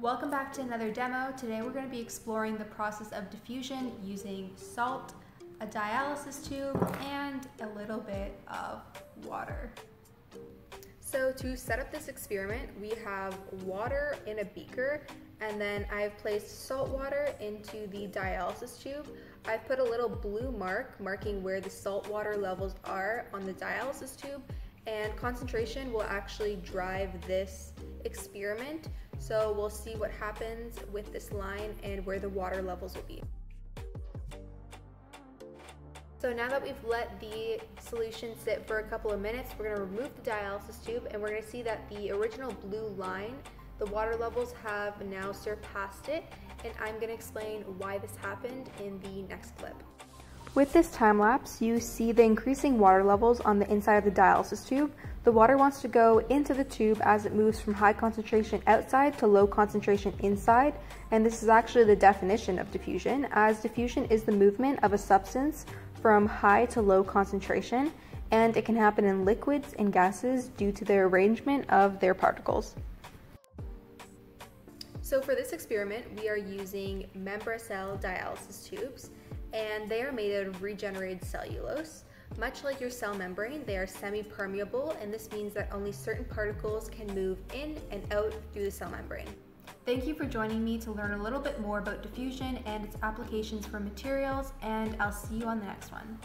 Welcome back to another demo. Today we're going to be exploring the process of diffusion using salt, a dialysis tube, and a little bit of water. So to set up this experiment, we have water in a beaker and then I've placed salt water into the dialysis tube. I've put a little blue mark marking where the salt water levels are on the dialysis tube and concentration will actually drive this experiment. So we'll see what happens with this line and where the water levels will be. So now that we've let the solution sit for a couple of minutes, we're gonna remove the dialysis tube and we're gonna see that the original blue line, the water levels have now surpassed it and I'm gonna explain why this happened in the next clip. With this time lapse, you see the increasing water levels on the inside of the dialysis tube. The water wants to go into the tube as it moves from high concentration outside to low concentration inside, and this is actually the definition of diffusion, as diffusion is the movement of a substance from high to low concentration, and it can happen in liquids and gases due to the arrangement of their particles. So for this experiment, we are using Membra-Cel dialysis tubes and they are made out of regenerated cellulose. Much like your cell membrane, they are semi-permeable and this means that only certain particles can move in and out through the cell membrane. Thank you for joining me to learn a little bit more about diffusion and its applications for materials and I'll see you on the next one.